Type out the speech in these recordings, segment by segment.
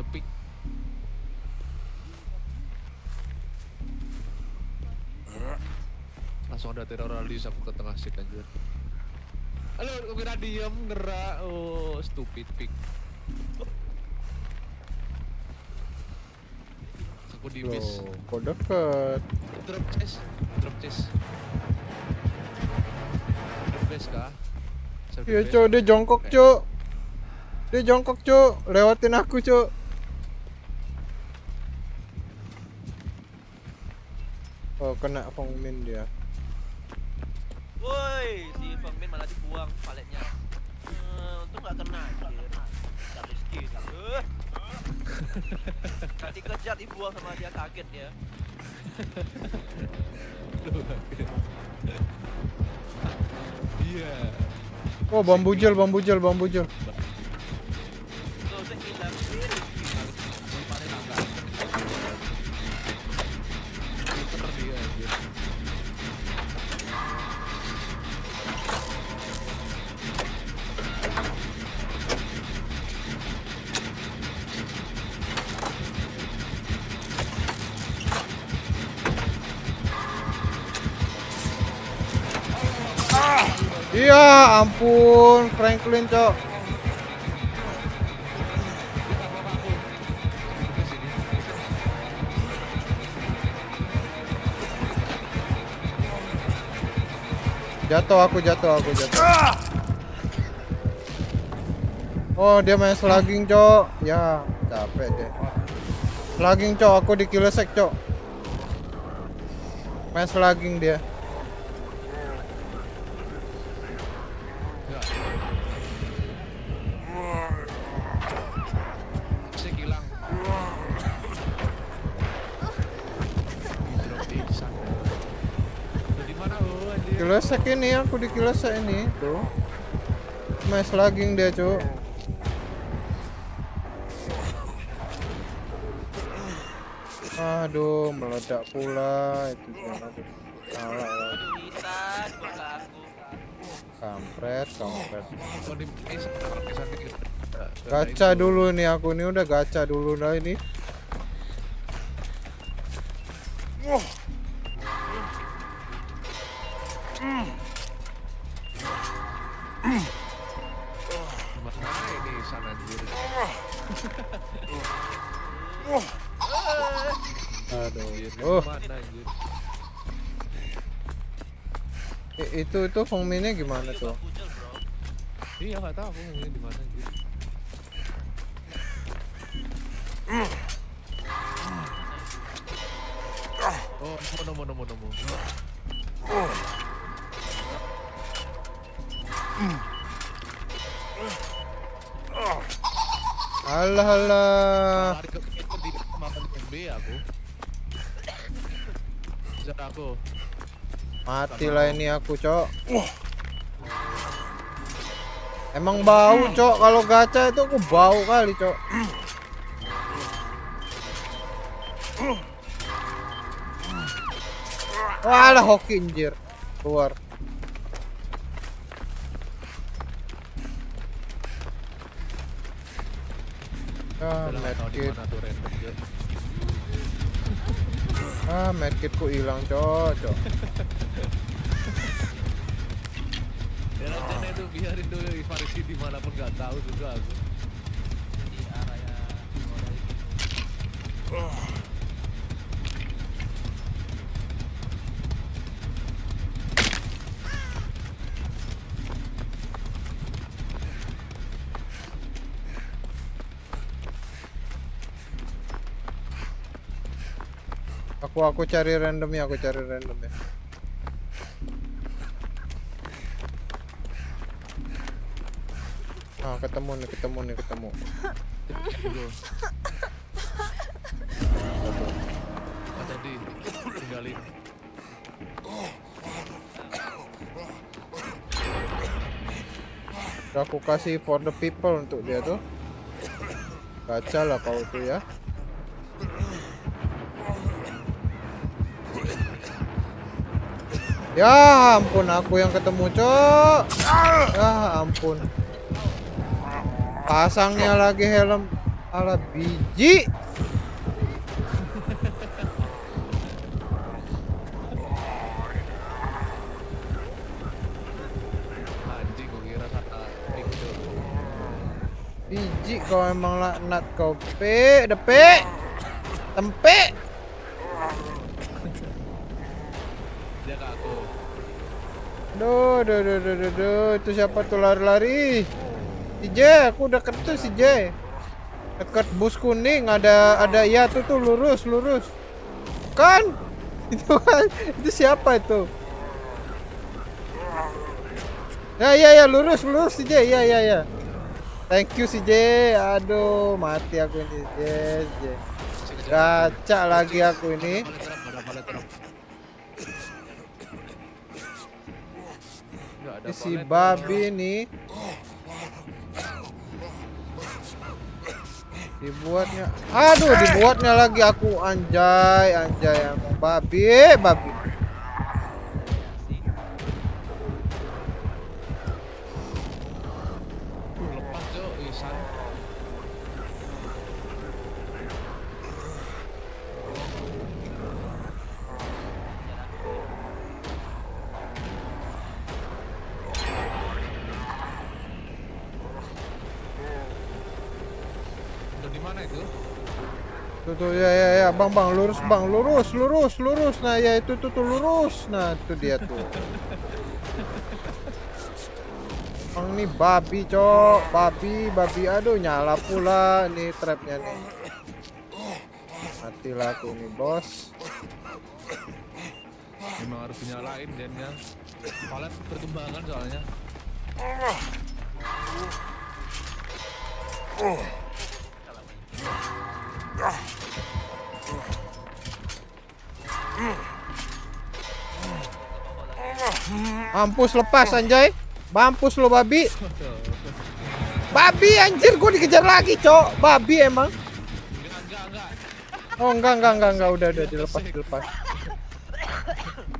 the pick. Langsung ada teroris aku ke tengah sik anjir. Halo, kira diem gerak. Oh, stupid pick. Aku di miss. Loh, kok deket? Drop chest, drop chest. Drop base kah? Iya cok, dia jongkok Oke. cok Dia jongkok cok, lewatin aku cok Oh kena Hong Min dia Woi, si Bang Min malah dibuang paletnya. Eh, untung nggak kena. anjir. Tak miskin. Eh. Tadi kejar dibuang sama dia kaget ya. Iya. Oh bambu gel, bambu gel, bambu gel Iya ampun, Franklin cok. Jatuh aku, jatuh aku, jatuh. Oh dia main slugging cok. Ya capek deh. Slugging cok, aku di killsec cok. Main slugging dia Kilesek ini aku di kilesek ini tuh. Main slugging dia, Cuk. Aduh, meledak pula itu jangan salah lah. Aduh, bisa. Buka aku. Kampret, kampret. Gacha dulu nih aku ini udah gacha dulu lah ini. Mana i- itu itu Hongminnya gimana tuh? Iya nggak tahu ngomongin di mana anjir. Oh, nemu nemu nemu nemu. Alah alah. Lari ke itu di makan aku. Zat aku. Mati lah ini aku, Cok. Emang bau, Cok. Kalau gacha itu aku bau kali, Cok. Walah hoki anjir. Keluar. Ah, di medkit. Ah, medkitku hilang, Cok. Cok. Ya rencana itu biarin dulu Ivarisi di mana pun nggak tahu juga aku. Di area Aku aku cari random ya, aku cari random ya. Ah, ketemu nih, ketemu nih, ketemu. Edi, tinggalin. Udah aku kasih for the people untuk dia tuh. Gacha lah kau tuh ya. Ya ampun aku yang ketemu cok. Ya ampun. Pasangnya lagi helm. Alah biji. Biji kau emang laknat kau pe, depe. Tempe. Dia ke aku. Duh, duh, duh, duh, duh, duh. Itu siapa tuh lari-lari? Si J, aku udah ketemu si J. Dekat bus kuning ada ada ya tuh tuh lurus lurus. Kan? Itu kan itu siapa itu? Ya ya ya lurus lurus si J ya ya ya. Thank you si J. Aduh mati aku ini J J. Si kejar. Gaca lagi aku ini. Ada Ini si babi nih. Dibuatnya. Aduh, dibuatnya lagi aku anjay, anjay emang babi, babi. Lepas cok, Isan. Udah di mana itu? Tuh tuh ya ya ya, Bang Bang lurus Bang, lurus, lurus, lurus. Nah, ya itu tuh tuh lurus. Nah, itu dia tuh. Bang ini babi, Cok. Babi, babi. Aduh, nyala pula nih trapnya nih. Matilah aku nih, Bos. Memang harus dinyalain gennya. Palet perkembangan soalnya. Mampus lepas anjay. Mampus lo babi. Babi anjir gua dikejar lagi, Cok. Babi emang. Enggak, enggak, enggak. Oh, enggak enggak enggak enggak udah udah dilepas dilepas.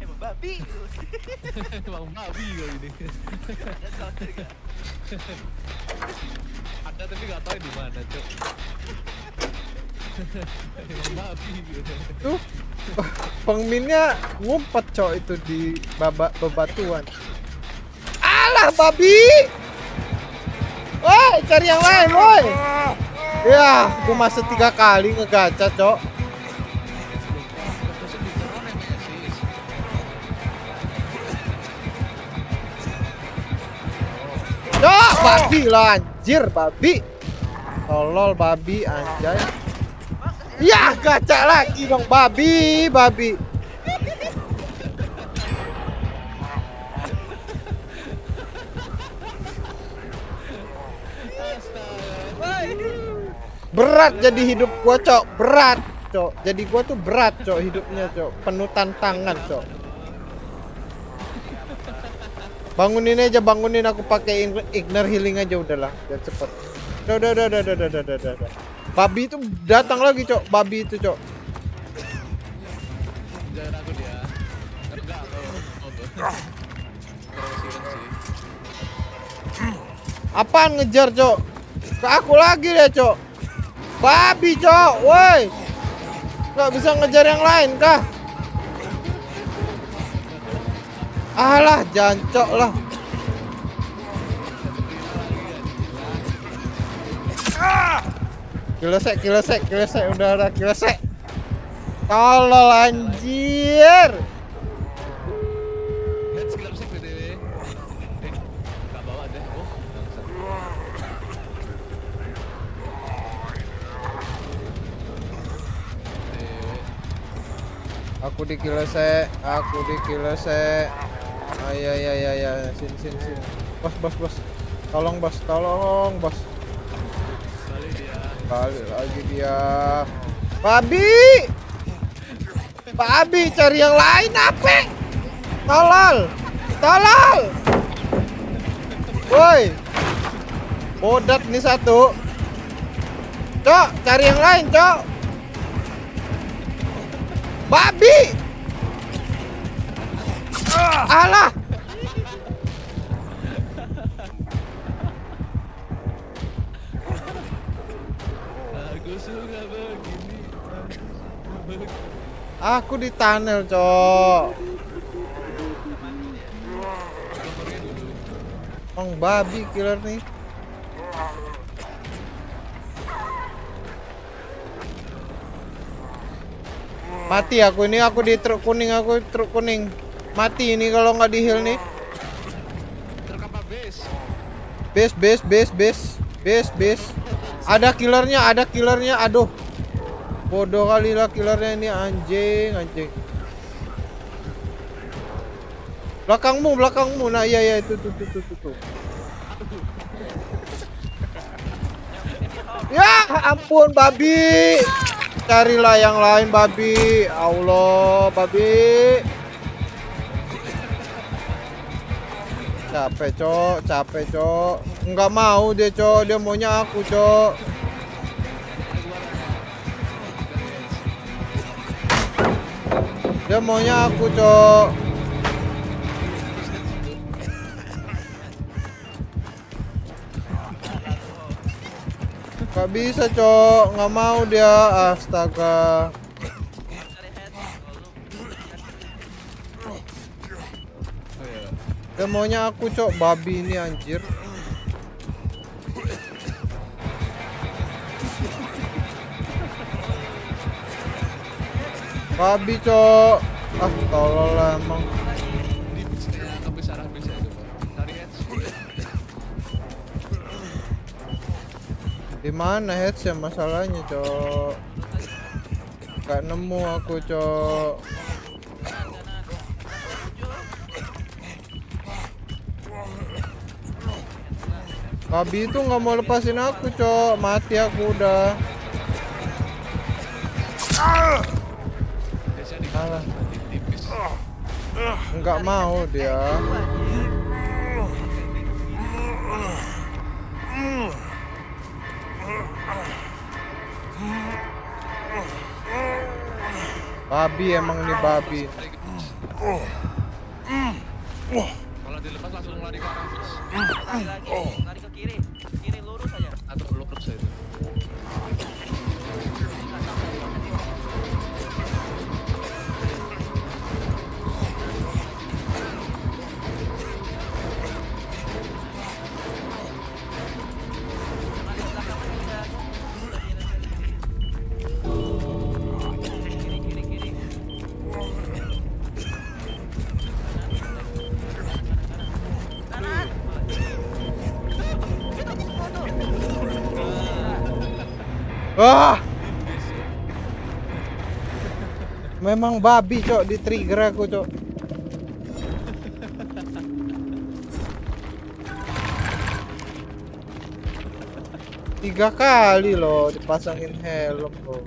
Emang babi. Emang babi ini. Ada tapi nggak tahu di mana, cok. Emang babi. Tuh. Pengminnya ngumpet, Cok, itu di babak bebatuan. Alah babi. Woi, cari yang lain, woi. Ya, gua masuk tiga kali ngegaca, Cok. Cok, babi lah anjir, babi. Tolol babi anjay. Ya gacak lagi dong babi, babi. Berat jadi hidup gua, Cok. Berat, Cok. Jadi gua tuh berat, Cok, hidupnya, Cok. Penuh tantangan, Cok. Bangunin aja, bangunin aku pakai ignore healing aja udahlah, biar cepet. Udah, udah, udah, udah, udah, udah, udah, udah. Babi itu datang lagi, Cok. Babi itu, Cok. Jangan aku dia. Enggak, tuh. Terus siren sih. Apaan ngejar, Cok? Ke aku lagi deh, Cok. Babi, Cok. Woi. Nggak bisa ngejar yang lain kah? Alah, jancok lah. Kilosek, kilosek, kilosek, udara kilosek. Kalau anjir. Aku di kilosek, aku di kilosek. Ayah, ayah, ayo, ayo, sin, sin, sin. Bos, bos, bos. Tolong, bos, tolong, bos balik lagi dia. Babi! Babi cari yang lain apa? Tolol! Tolol! Woi! Bodat nih satu. Cok, cari yang lain, Cok. Babi! Alah! Aku di tunnel, Cok. Emang babi killer nih. Mati aku ini aku di truk kuning aku truk kuning. Mati ini kalau nggak di heal nih. Truk apa base? Base base base base base base. Ada killernya, ada killernya. Aduh. Bodoh kali lah killernya ini anjing, anjing. Belakangmu, belakangmu. Nah, iya iya itu tuh tuh tuh tuh. tuh. Ya ampun babi. Carilah yang lain babi. Allah babi. Capek cok, capek cok. Enggak mau dia cok, dia maunya aku cok. Dia maunya aku cok. Gak bisa cok, nggak mau dia. Astaga. Dia maunya aku cok, babi ini anjir. Babi cok. Ah, tolol emang. Di. Cari heads. Mana headset masalahnya cok? Gak nemu aku cok. Babi itu nggak mau lepasin aku cok, mati aku udah. Nggak mau dia. Babi emang nih babi. Kalau dilepas langsung lari ke arah Wah! Memang babi cok di trigger aku cok. Tiga kali loh dipasangin helm loh.